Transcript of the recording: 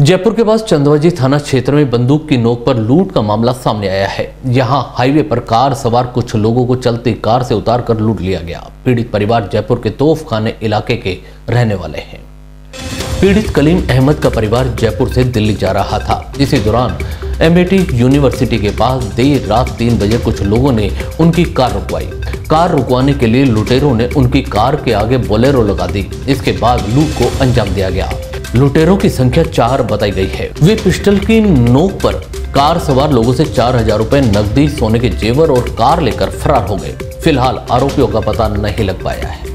जयपुर के पास चंदवाजी थाना क्षेत्र में बंदूक की नोक पर लूट का मामला सामने आया है। यहाँ हाईवे पर कार सवार कुछ लोगों को चलती कार से उतार कर लूट लिया गया। पीड़ित परिवार जयपुर के तोफ खाने इलाके के रहने वाले हैं। पीड़ित कलीम अहमद का परिवार जयपुर से दिल्ली जा रहा था। इसी दौरान एमएटी यूनिवर्सिटी के पास देर रात तीन बजे कुछ लोगों ने उनकी कार रुकवाई। कार रुकवाने के लिए लुटेरों ने उनकी कार के आगे बोलेरो लगा दी। इसके बाद लूट को अंजाम दिया गया। लुटेरों की संख्या चार बताई गई है। वे पिस्टल की नोक पर कार सवार लोगों से चार हज़ार रूपए नकदी, सोने के जेवर और कार लेकर फरार हो गए। फ़िलहाल आरोपियों का पता नहीं लग पाया है।